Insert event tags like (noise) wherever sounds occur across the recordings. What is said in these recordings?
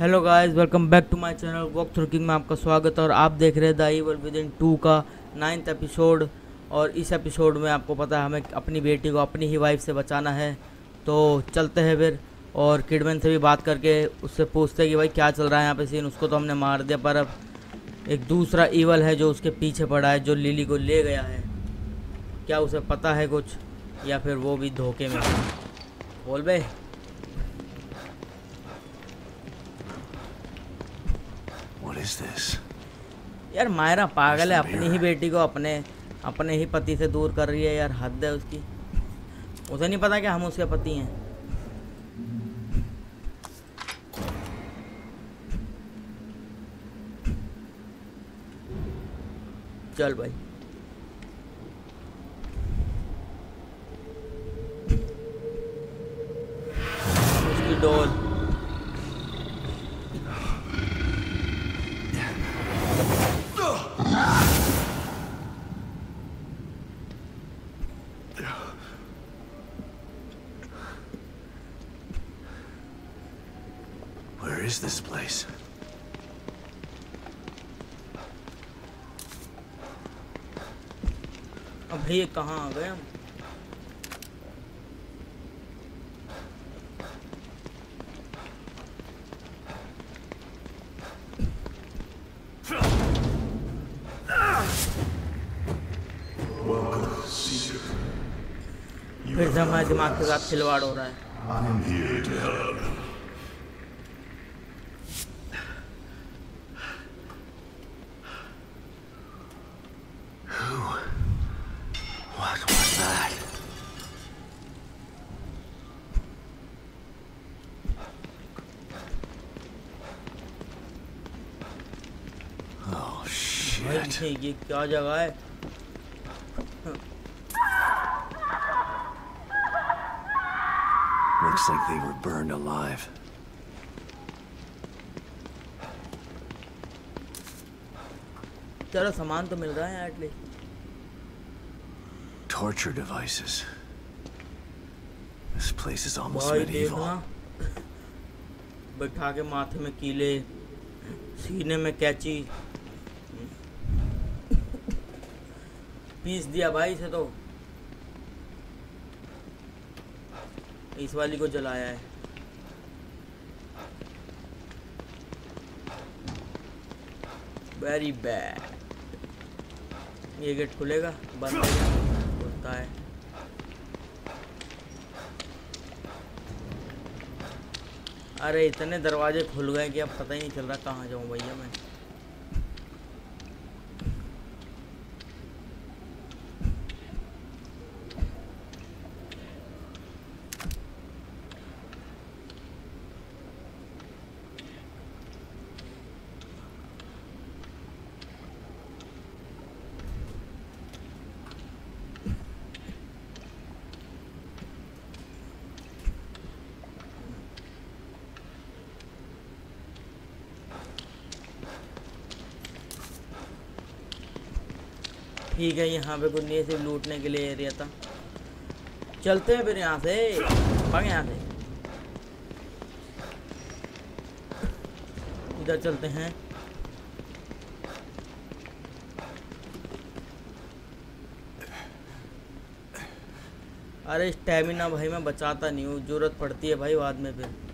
Hello guys welcome back to my channel walk through king में आपका स्वागत है और आप देख रहे हैं द इवल विद इन टू का नाइन्थ एपिसोड और इस एपिसोड में आपको पता है हमें अपनी बेटी को अपनी ही वाइफ से बचाना है। तो चलते हैं फिर और किडमैन से भी बात करके उससे पूछते हैं कि भाई क्या चल रहा है यहाँ पे सीन उसको तो हमने मार दिया, पर अब एक दूसरा ईवल है जो उसके पीछे पड़ा है, जो लिली को ले गया है। क्या उसे पता है कुछ? या फिर वो भी धोखे में बोल बे। What is this? यार मायरा पागल है अपनी ही बेटी को अपने अपने ही पति से दूर कर रही है यार हद है उसकी। उसे नहीं पता कि हम उसके पति हैं। चल भाई। उसकी डोल। Where is this place? अब भैया कहाँ आ गए हम आपके साथ खिलवाड़ हो रहा है। oh, ये क्या जगह है? Looks like they were burned alive. चलो सामान तो मिल रहा है at least Torture devices. This place is almost भाई medieval. देखना बैठा के माथे में कीले सीने में कैची पीस दिया भाई इसे तो इस वाली को जलाया है। वेरी बैड ये गेट खुलेगा, बंद हो खुलता है। अरे, इतने दरवाजे खुल गए कि अब पता ही नहीं चल रहा कहाँ जाऊँ भैया मैं। ठीक है यहाँ पे कुछ नहीं, सिर्फ़ लूटने के लिए एरिया था। चलते हैं फिर यहाँ से। भाग यहाँ से। इधर चलते हैं। अरे स्टेमिना भाई, मैं बचाता नहीं हूँ, ज़रूरत पड़ती है भाई बाद में फिर।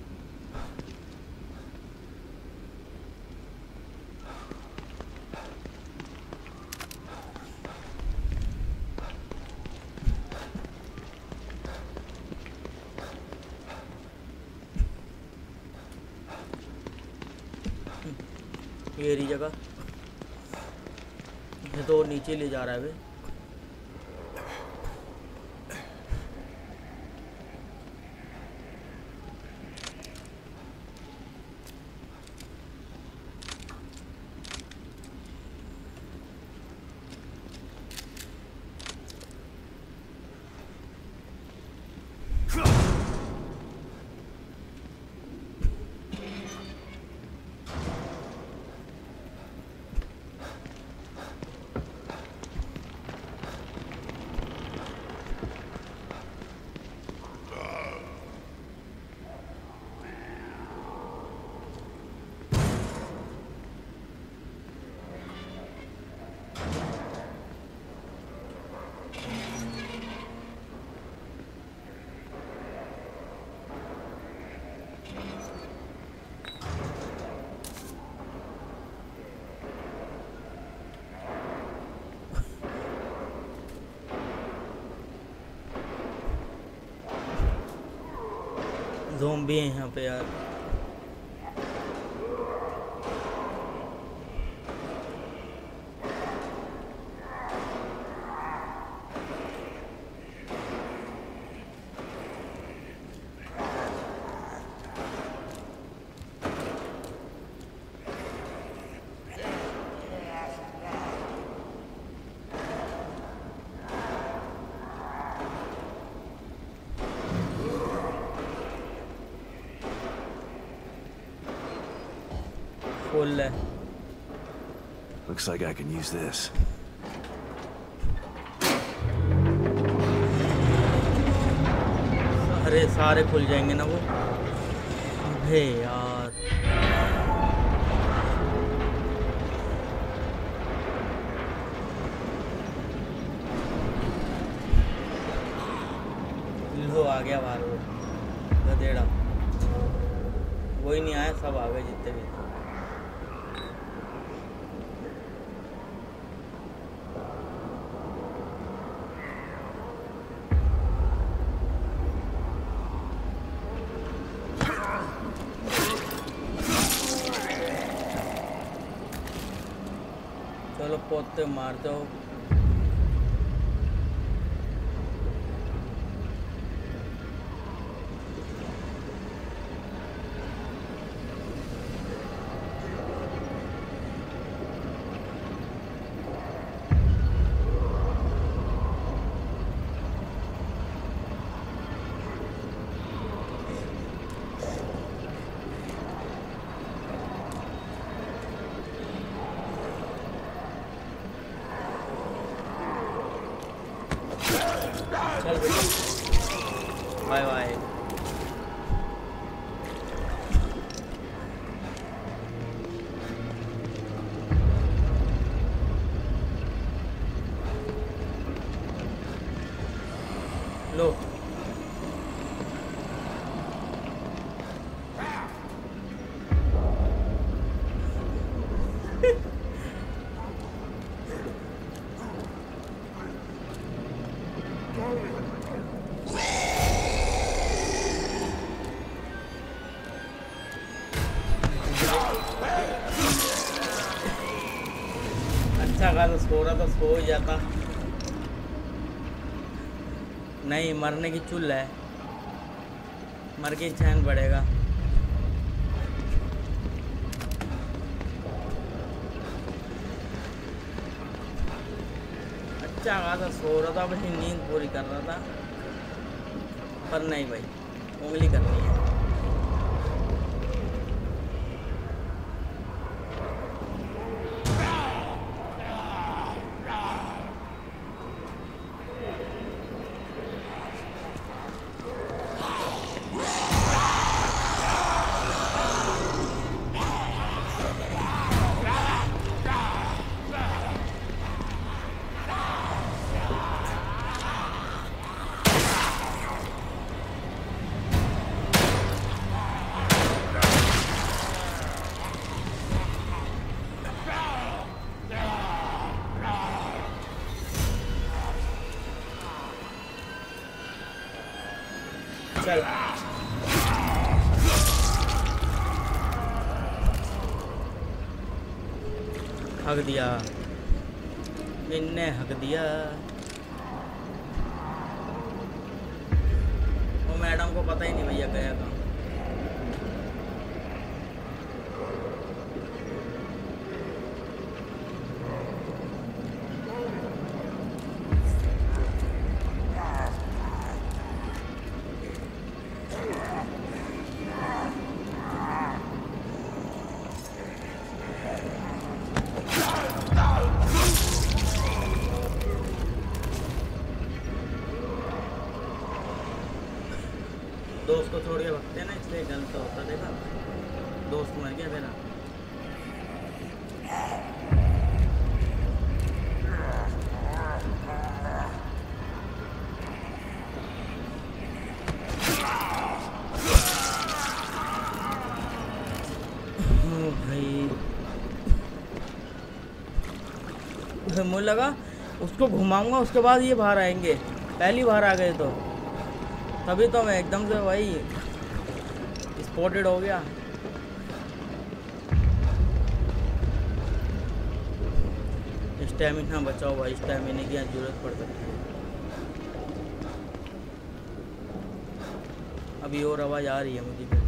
ये रही जगह। ये तो नीचे ले जा रहा है बे जोम्बी है यहाँ पे यार। है Looks like I can use this. अरे सारे खुल जाएँगे ना वो? अबे यार। लो आ गया बाहर खासा सो रहा था सो ही जाता नहीं, मरने की चुल है। मर के चैन बढ़ेगा। अच्छा खासा सो रहा था, अपनी नींद पूरी कर रहा था। पर नहीं भाई, उंगली करनी හගදියා. වෙන්න හගදියා. ना इसलिए गलत होता, देखा दोस्त मर गया मेरा मुझे लगा उसको घुमाऊँगा, उसके बाद ये बाहर आएँगे। पहली बार आ गए तो। तभी तो मैं एकदम से भाई स्पॉटेड हो गया। स्टेमिना बचाओ भाई स्टेमिना की यहाँ ज़रूरत पड़ सकती है। अभी और आवाज़ आ रही है मुझे।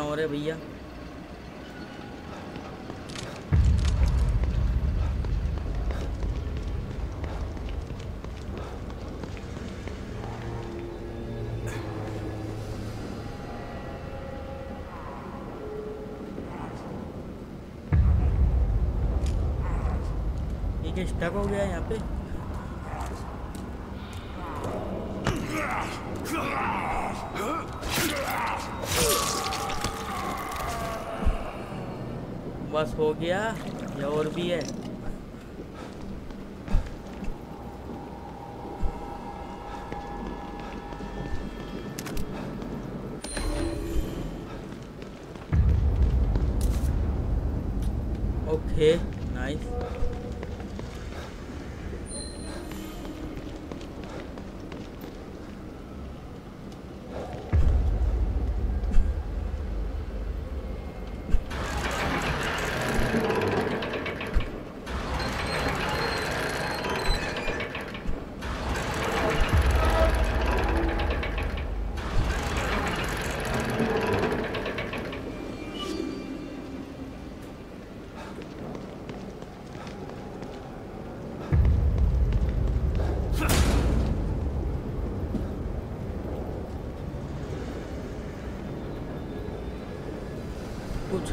ना हो रहे भैया? स्टक हो गया यहाँ पे? बस हो गया या और भी है।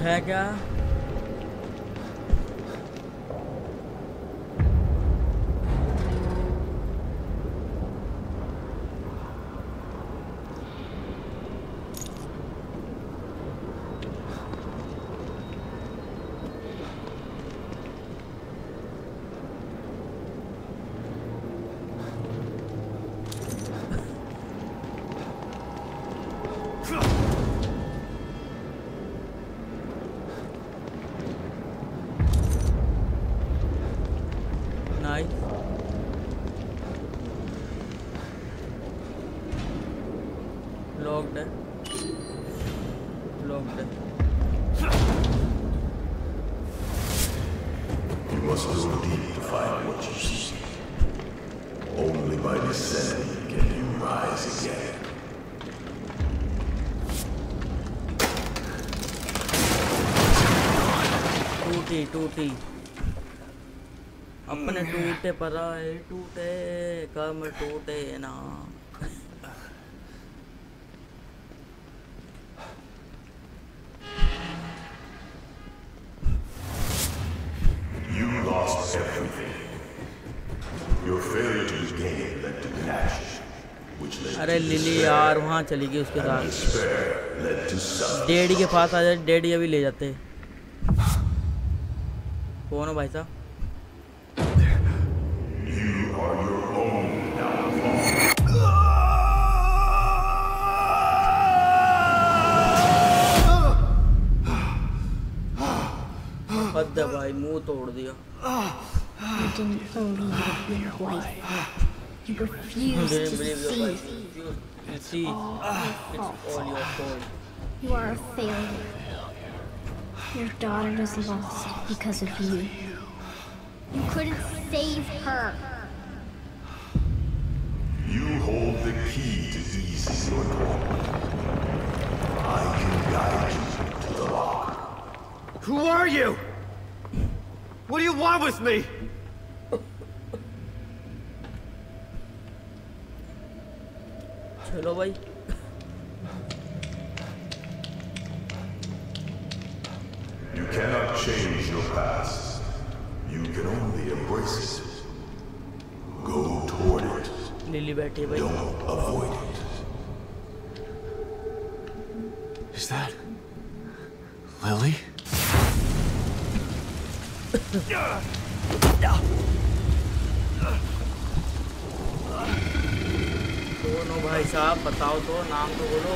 That guy. टूटी अपने हम्म। टूटे पर टूटे कम टूटे ना। अरे लिली यार वहाँ चली गई उसके साथ। डेडी के पास आ जाए डेडी अभी ले जाते। हैं कौन हो भाई साहब You are your own downfall. हद है भाई मुंह तोड़ दिया You didn't believe your wife. You refused didn't to believe your wife. see. You, you see, it's all your fault. You are a failure. Your daughter is lost because of you. You couldn't save her. You hold the key to these your. I can guide you to the lock. Who are you? What do you want with me? Turn away. cannot change your past. You can only embrace it. Go toward it. Lily बैठी है भाई Don't avoid it. Is that Lily? कौन हो भाई साहब बताओ तो नाम तो बोलो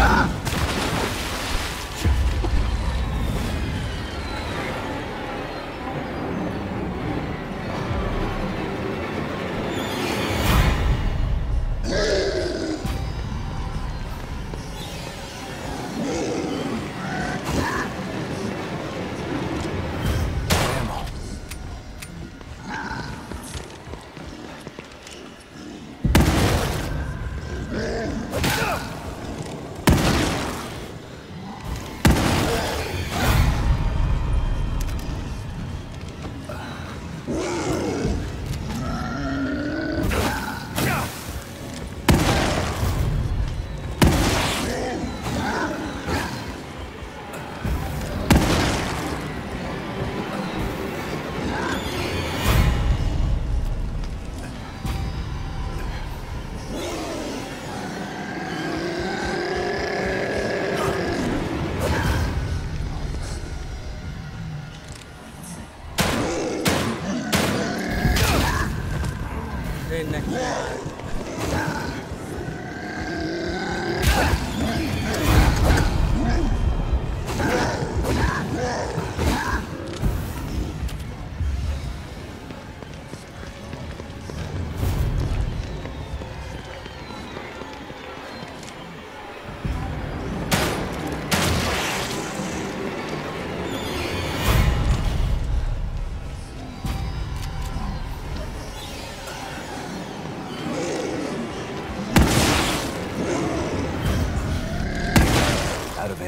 Ammo.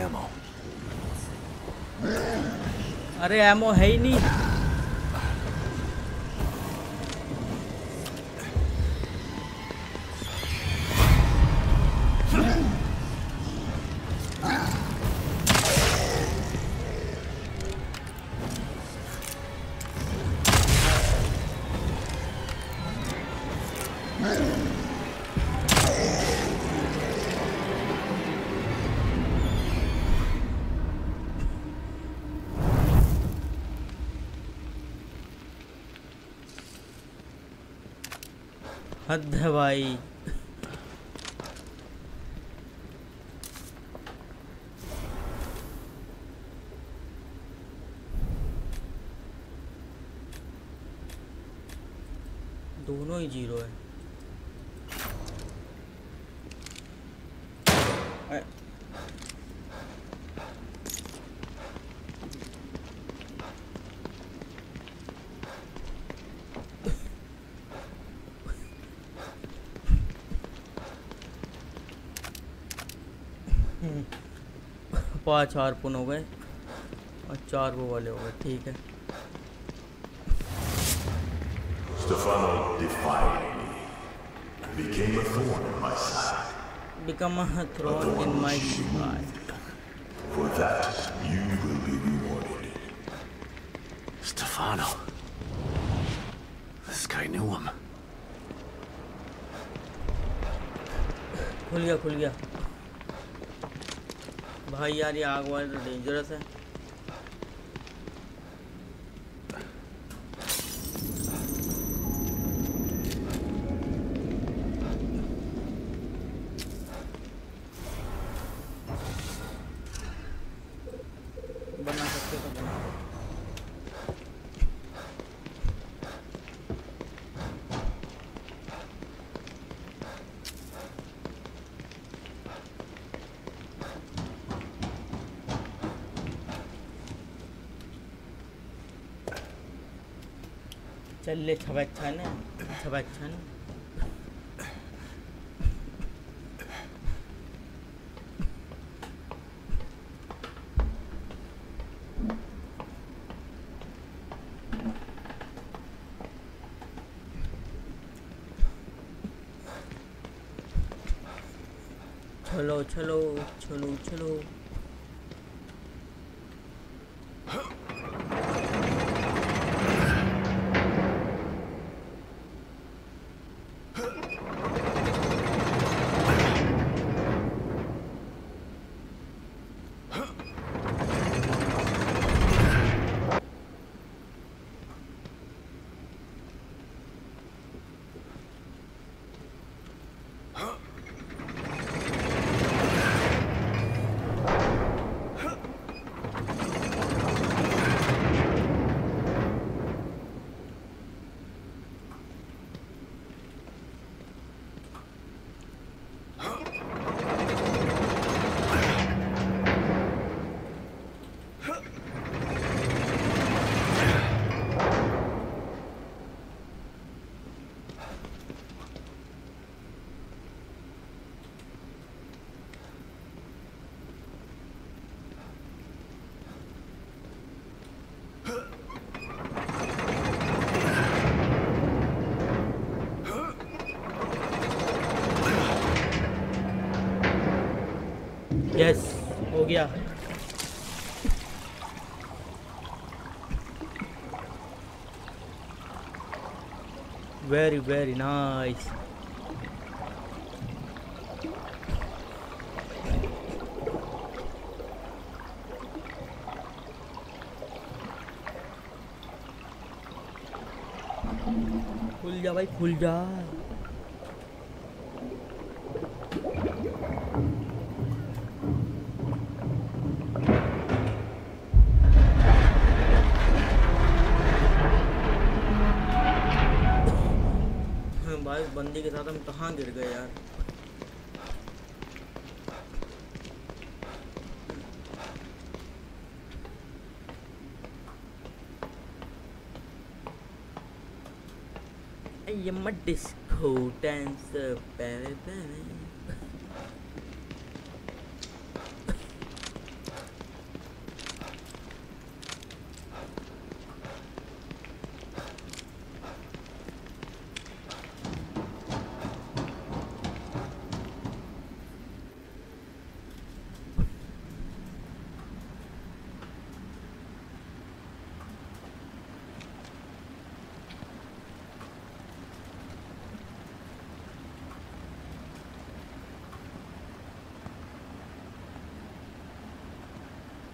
Ammo. अरे एमओ है ही नहीं हद है भाई दोनों ही ज़ीरो है। पाँच हारपुन हो गए और चार वो वाले हो गए ठीक है Stefano defied me. Became a thorn in my side. Become a become throne in my side For that, you will be rewarded. Stefano. This guy knew him. खुल गया खुल गया भाई यार ये आग वाले तो डेंजरस है। 원래 저바차는 저바차는. 철로 철로 철로 철로. गया वेरी वेरी नाइस खुल जा भाई खुल जा कहाँ गिर गए यार? ये मत डिस्को डांस पहले तो पहले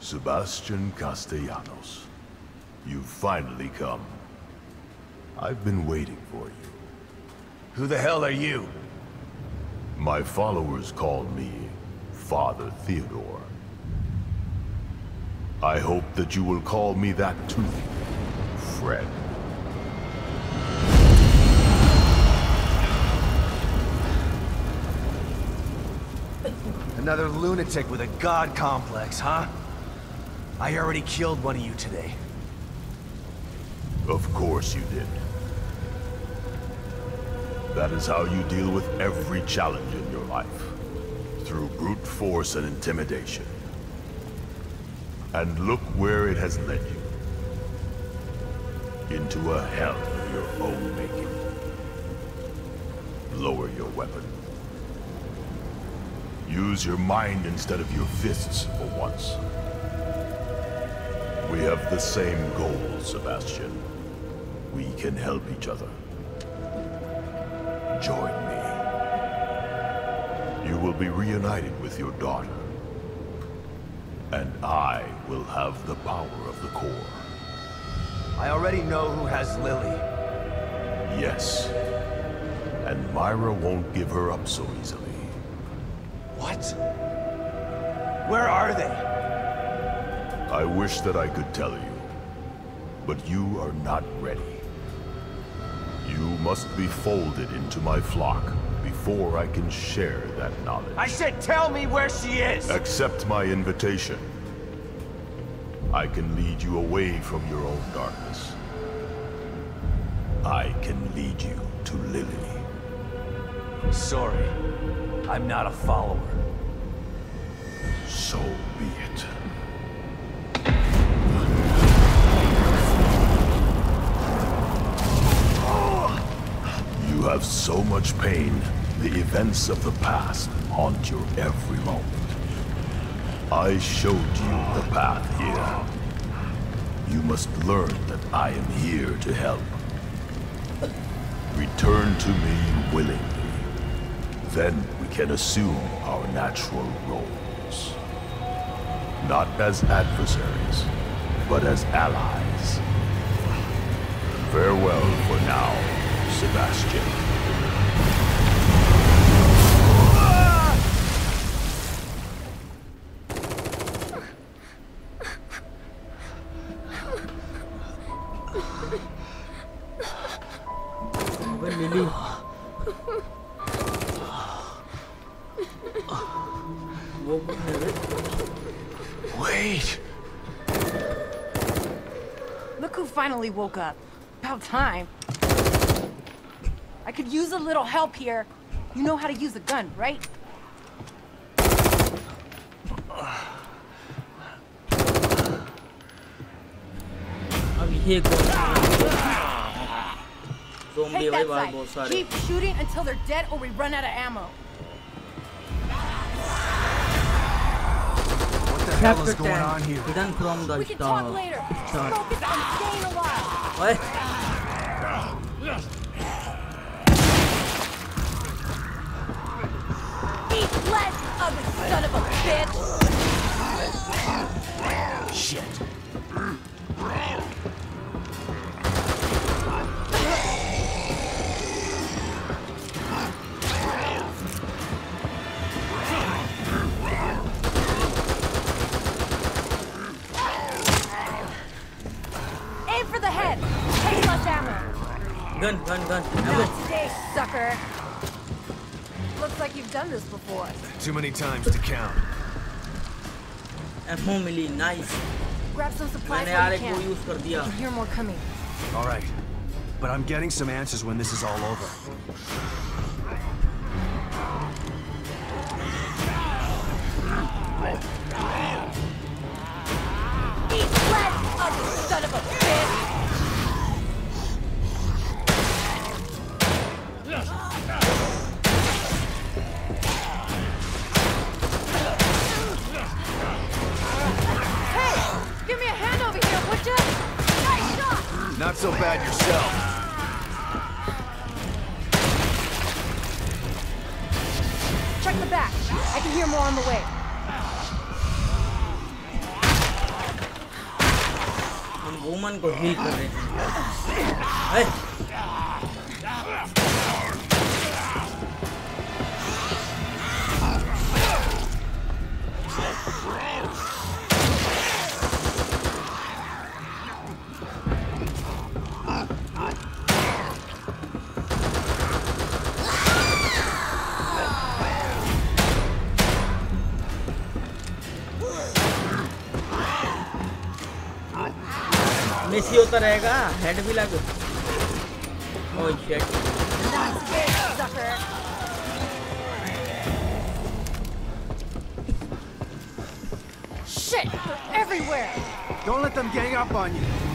Sebastian Castellanos. You've finally come. I've been waiting for you. Who the hell are you? My followers call me Father Theodore. I hope that you will call me that too, friend. Another lunatic with a god complex, huh? I already killed one of you today. Of course you did. That is how you deal with every challenge in your life. Through brute force and intimidation. And look where it has led you. Into a hell of your own making. Lower your weapon. Use your mind instead of your fists for once. We have the same goal, Sebastian. We can help each other. Join me. You will be reunited with your daughter. and I will have the power of the core. I already know who has Lily. Yes. And Myra won't give her up so easily. What? Where are they? I wish that I could tell you, but you are not ready. You must be folded into my flock before I can share that knowledge. I said tell me where she is! Accept my invitation. I can lead you away from your own darkness. I can lead you to Lily. Sorry. I'm not a follower. So be it. Have so much pain, the events of the past haunt your every moment. I showed you the path here. You must learn that I am here to help. Return to me willingly. Then we can assume our natural roles. Not as adversaries, but as allies. Farewell for now, Sebastian. Wait! Look who finally woke up. About time. I could use a little help here. You know how to use a gun, right? अब ये कौन zombie Take भाई that बाहर side. बहुत सारे Keep shooting until they're dead or we run out of ammo. What the hell Chapter is going 10 on here? Hidden from the We can talk star later. Start. Focus on staying alive. ओए Eat flesh, ugly son of a bitch. Shit. Gun gun gun अबे Not today, sucker. Looks like you've done this before. Too many times to count. Ammo milli nice Grab some supplies मैंने यार while एक you वो can. Use कर दिया I can hear more coming. All right. But I'm getting some answers when this is all over. को heal कर रहे हैं। ही होता रहेगा हेड भी लग ओह shit. Shit, they're everywhere. Don't let them gang up on you.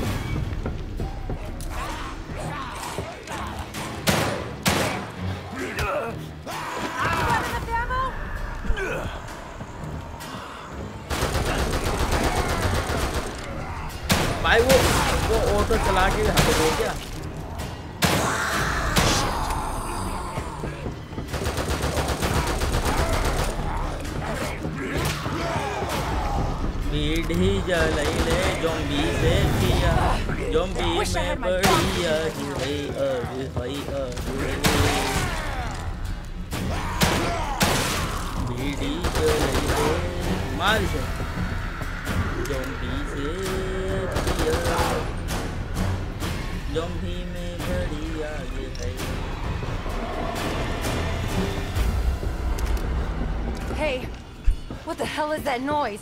That noise?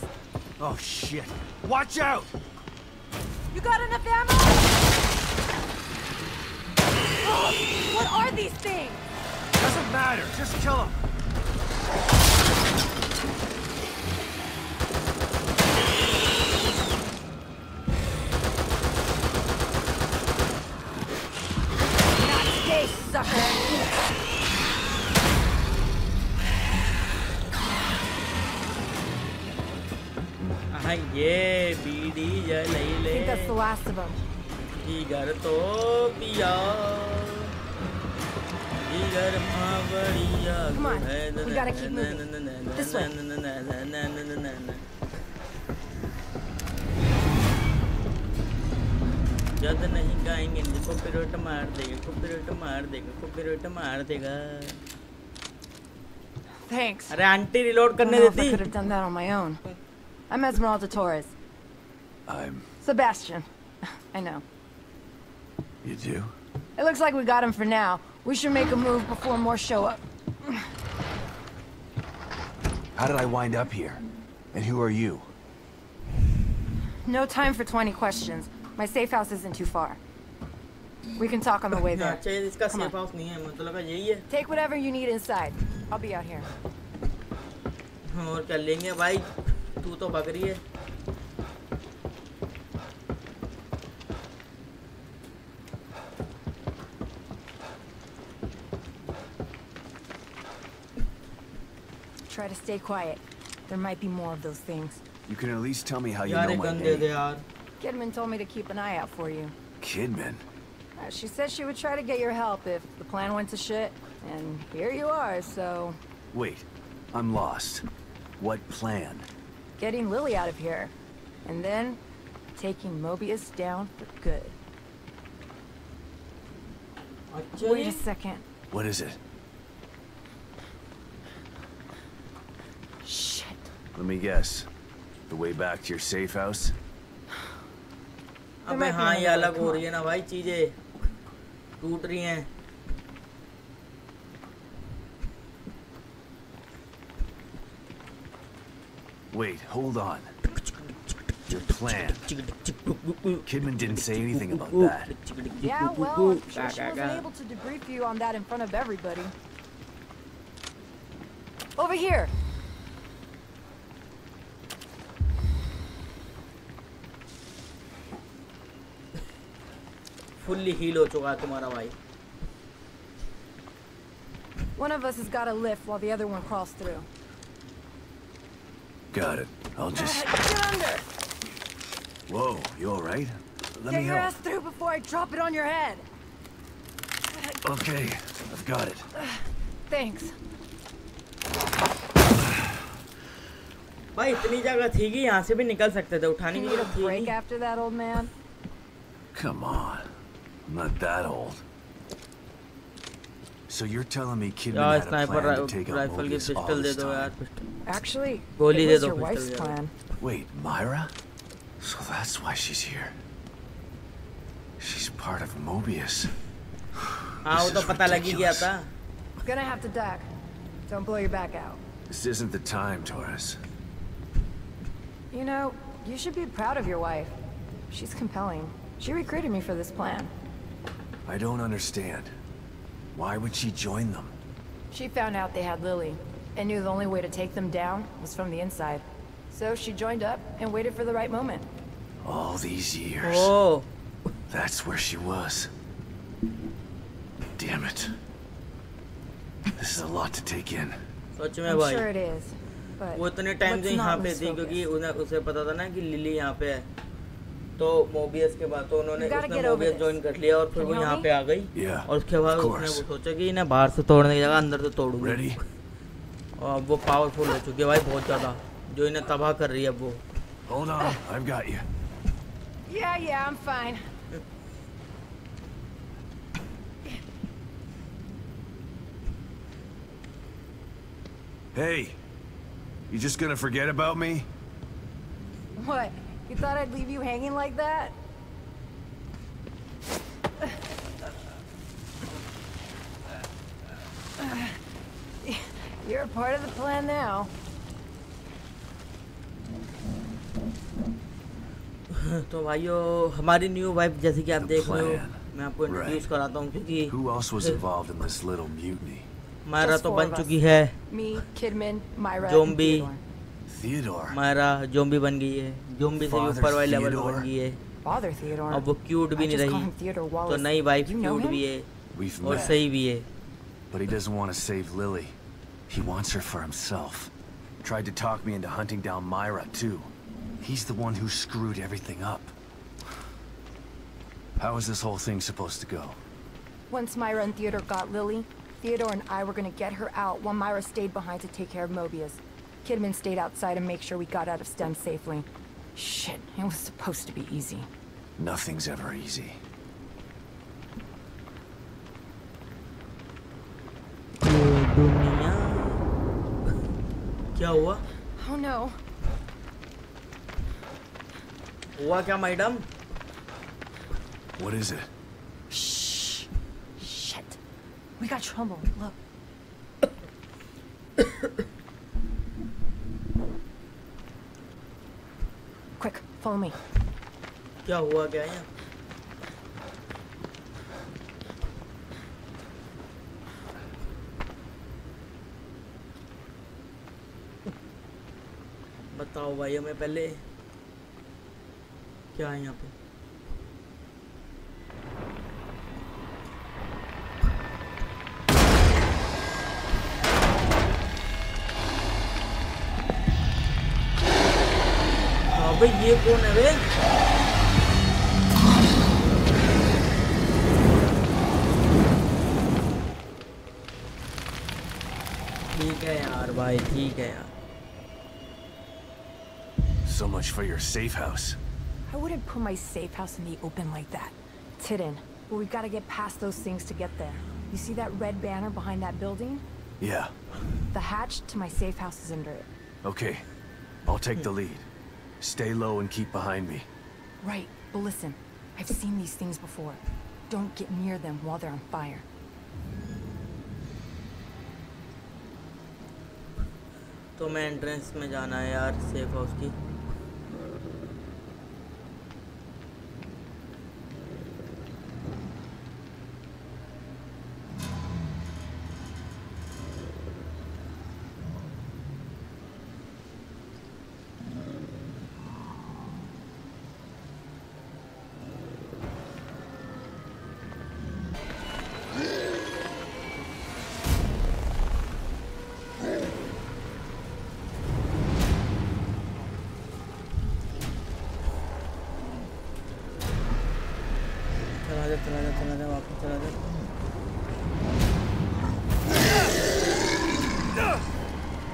Oh shit. Watch out! You got enough ammo? Oh, what are these things? Doesn't matter. Just kill him. the last of them. जिगर तो पिया जिगर माँ बड़ी आग Come on, है we gotta keep moving. This way. जद नहीं गाएंगे कॉपीराइट मार देगा कॉपीराइट मार देगा कॉपीराइट मार देगा Thanks. अरे आंटी रिलोड I करने don't know if I देती could have done that on my own. I'm Esmeralda Torres. I'm. Sebastian. (laughs) I know. You do? It looks like we got him for now. We should make a move before more show up. How did I wind up here? And who are you? No time for 20 questions. My safe house isn't too far. We can talk on the way there. (laughs) अच्छा इसका Come on. Safe house नहीं है मुझे तो लगा यही है Take whatever you need inside. I'll be out here. और कर लेंगे भाई तू तो भग रही है Try to stay quiet. There might be more of those things. You can at least tell me how you know my name. Kidman told me to keep an eye out for you. Kidman? Uh, she said she would try to get your help if the plan went to shit. And here you are, so... Wait. I'm lost. What plan? Getting Lily out of here. And then, taking Mobius down for good. Wait a second. What is it? Let me guess. The way back to your safe house? There अबे might be हाँ ये another way, अलग come हो on. रही है ना भाई चीजें टूट रही हैं Wait, hold on. Your plan. Kidman didn't say anything about that. Yeah, well, I'm sure she wasn't able to debrief you on that in front of everybody. Over here! Fully heal हो चुका है तुम्हारा भाई One of us has got a lift while the other one crawls through. Got it. I'll just. Get under! Whoa, you alright? Let Get me your help. ass through before I drop it on your head! Okay, I've got it. Thanks. भाई इतनी जगह थी कि यहाँ से भी निकल सकते थे उठाने You की need a जरूरत थी break नहीं। after that, old man? Come on. I'm not that old. So you're telling me Kidman yeah, had a plan to take out Mobius all this time? Actually, it was your wife's plan. Wait, Myra? So that's why she's here. She's part of Mobius. This is ridiculous. I'm gonna have to duck. Don't blow your back out. This isn't the time, Torres. You know, you should be proud of your wife. She's compelling. She recruited me for this plan. I don't understand. Why would she join them? She found out they had Lily, and knew the only way to take them down was from the inside. So she joined up and waited for the right moment. All these years. O That's where she was. Damn it. This is a lot to take in. सच में I'm भाई sure it is. But वो इतने time let's से यहाँ not पे lose थी क्योंकि focus. उन्हें उसे पता था ना कि लिली यहाँ पे है तो मोबियस के बाद तो उन्होंने उसने मोबियस ज्वाइन कर लिया और फिर वो यहाँ पे आ गई Yeah, और उसके बाद उसने वो सोचा कि इन्हें बाहर से तोड़ने की जगह अंदर से तोड़ूँगी? और वो पावरफुल हो चुकी है भाई बहुत ज़्यादा जो इन्हें तबाह कर रही है वो Hold on, I've got you. Yeah, yeah, I'm fine. Hey, you just gonna forget about me? What? You thought I'd leave you hanging like that? You're a part of the plan now. (laughs) तो भाइयों हमारी new wife जैसे कि आप The देख रहे हो plan. मैं आपको इंट्रोड्यूस Right. कराता हूँ क्योंकि Who else was (laughs) involved in this little mutiny? Myra Just तो four बन of us. चुकी है Me, Kidman, Myra, Zombie. and Theodore. Theodore. Myra zombie बन गई है जोम्बी से भी Father ऊपर वाले लेवल पे Theodore. बन गई है Father Theodore. अब वो क्यूट भी I नहीं just call रही him Theodore तो Wallace. नई wife You know cute him? भी है We've और met, सही भी है but he doesn't want to save Lily. He wants her for himself. Tried to talk me into hunting down Myra, too. He's the one who screwed everything up. How is this whole thing supposed to go? Once Myra and Theodore got Lily, Theodore and I were gonna get her out while Myra stayed behind to take care of Mobius. Kidman stayed outside to make sure we got out of STEM safely. Shit, it was supposed to be easy. Nothing's ever easy. (laughs) क्या हुआ? Oh no. हुआ क्या madam? What is it? Shh. Shit. We got trouble. Look. (coughs) (coughs) (coughs) follow me. क्या हुआ क्या यहाँ बताओ भाई हमें पहले क्या है यहाँ पे अबे ये कौन है बे ठीक है यार भाई ठीक है यार So much for your safe house. I wouldn't put my safe house in the open like that. It's hidden, but we've got to get past those things to get there. You see that red banner behind that building? Yeah, The hatch to my safe house is under it. okay. I'll take the lead. Stay low and keep behind me. Right, but listen, I've seen these things before. Don't get near them while they're on fire. तो मैं entrance में जाना है यार safe house की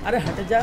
अरे हट जा।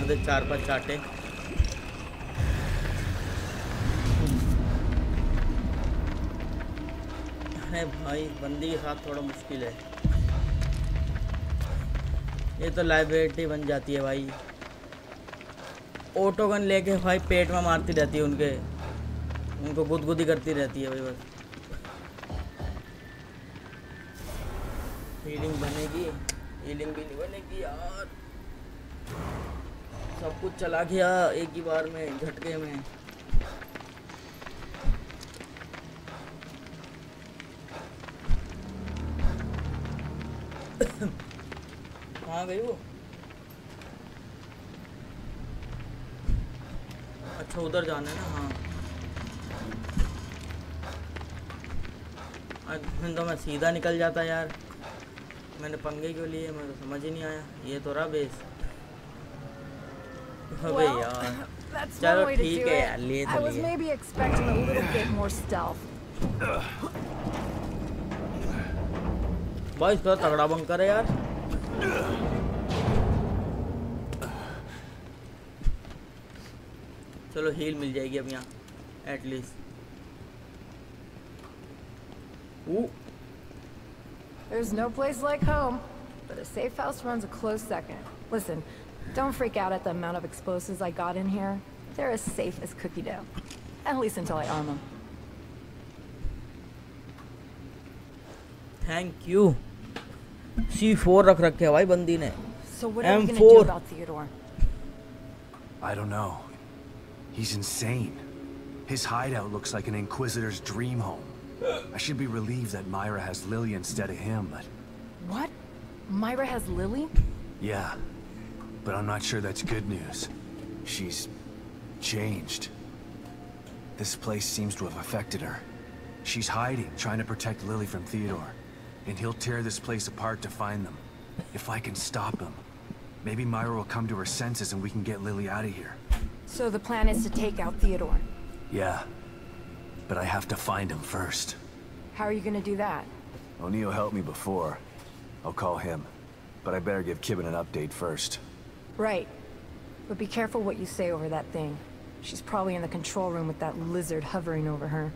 मार दे, चार पाँच चाटे। अरे भाई, बंदी के साथ थोड़ा मुश्किल है। ये तो लाइब्रेटी बन जाती है भाई। ऑटो गन लेके भाई पेट में मारती रहती है उनके। उनको गुदगुदी करती रहती है भाई बस। हीलिंग बनेगी हीलिंग भी नहीं बनेगी यार। सब कुछ चला गया एक ही बार में, झटके में। कहाँ गई वो? अच्छा उधर जाना है ना? हाँ। फिर तो मैं सीधा निकल जाता यार। मैंने पंगे क्यों लिए? मुझे तो समझ ही नहीं आया। ये तो रहा base. Well, यार (laughs) That's चलो one way to ठीक do है it. यार लिए I तो was लिए maybe expecting a little bit more stealth. भाई इसका तगड़ा बंकर है यार चलो हील मिल जाएगी अब यहाँ at least There's no place like home, but a safe house runs a close second. Listen, don't freak out at the amount of explosives I got in here. They're as safe as cookie dough. At least until I arm them. Thank you see four रख रखे है भाई बंदी ने So what are we gonna do M4. about Theodore? I don't know. He's insane. His hideout looks like an Inquisitor's dream home. I should be relieved that Myra has Lily instead of him, but... What? Myra has Lily? Yeah. but I'm not sure that's good news. She's... changed. This place seems to have affected her. She's hiding, trying to protect Lily from Theodore. And he'll tear this place apart to find them. If I can stop him. Maybe Myra will come to her senses and we can get Lily out of here. So the plan is to take out Theodore. Yeah. But I have to find him first. How are you gonna do that? O'Neal helped me before. I'll call him. But I better give Kidman an update first. Right. But be careful what you say over that thing. She's probably in the control room with that lizard hovering over her.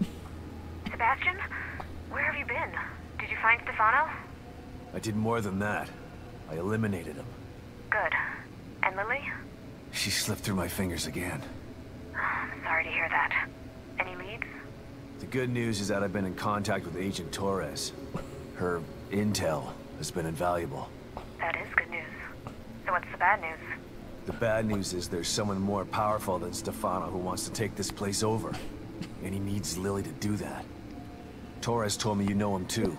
(laughs) Sebastian? Where have you been? Did you find Stefano? I did more than that. I eliminated him. Good. And Lily? She slipped through my fingers again. Sorry to hear that. Any leads? The good news is that I've been in contact with Agent Torres. Her intel has been invaluable. That is good news. So what's the bad news? The bad news is there's someone more powerful than Stefano who wants to take this place over. And he needs Lily to do that. Torres told me you know him too.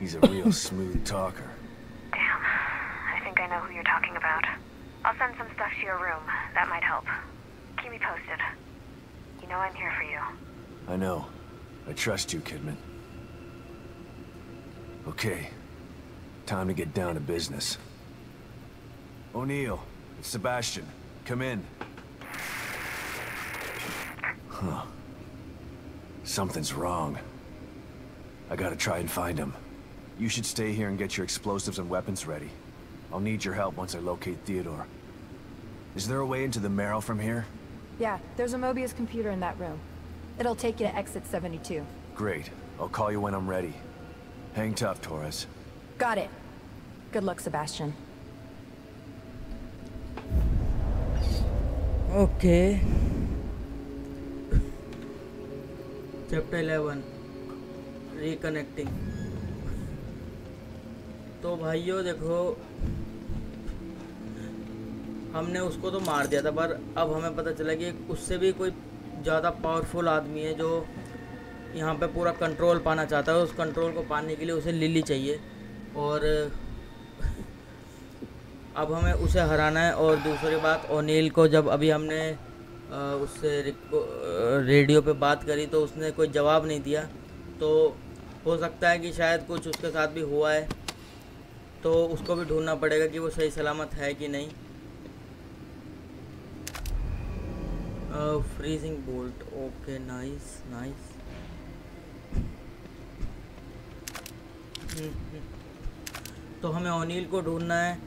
He's a real (laughs) smooth talker. Damn. I think I know who you're talking about. I'll send some stuff to your room. That might help. Keep me posted. You know I'm here for you. I know. I trust you, Kidman. Okay. Time to get down to business. O'Neal, it's Sebastian. Come in. Huh. Something's wrong. I gotta try and find him. You should stay here and get your explosives and weapons ready. I'll need your help once I locate Theodore. Is there a way into the Marrow from here? Yeah, there's a Mobius computer in that room. It'll take you to exit 72. Great. I'll call you when I'm ready. Hang tough, Torres. Got it. Good luck, Sebastian. Okay chapter eleven reconnecting तो भाइयों देखो हमने उसको तो मार दिया था पर अब हमें पता चला कि उससे भी कोई ज़्यादा पावरफुल आदमी है जो यहाँ पे पूरा कंट्रोल पाना चाहता है। उस कंट्रोल को पाने के लिए उसे लिली चाहिए। और, अब हमें उसे हराना है। और दूसरी बात ओनील को जब अभी हमने उससे रेडियो पे बात करी तो उसने कोई जवाब नहीं दिया। तो हो सकता है कि शायद कुछ उसके साथ भी हुआ है। तो उसको भी ढूंढना पड़ेगा कि वो सही सलामत है कि नहीं। Freezing bolt okay nice nice तो हमें ओनील को ढूंढना है,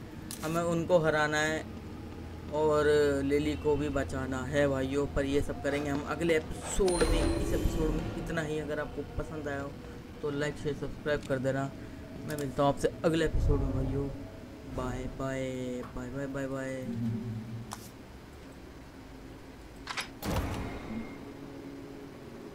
हमें उनको हराना है, और लिली को भी बचाना है भाइयों, पर ये सब करेंगे हम अगले एपिसोड में। इस एपिसोड में इतना ही, अगर आपको पसंद आया हो तो लाइक शेयर सब्सक्राइब कर देना। मैं मिलता हूँ आपसे अगले एपिसोड में, भाइयों। Bye bye bye bye bye bye